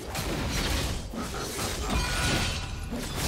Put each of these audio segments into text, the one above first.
Let's go.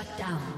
Shut down.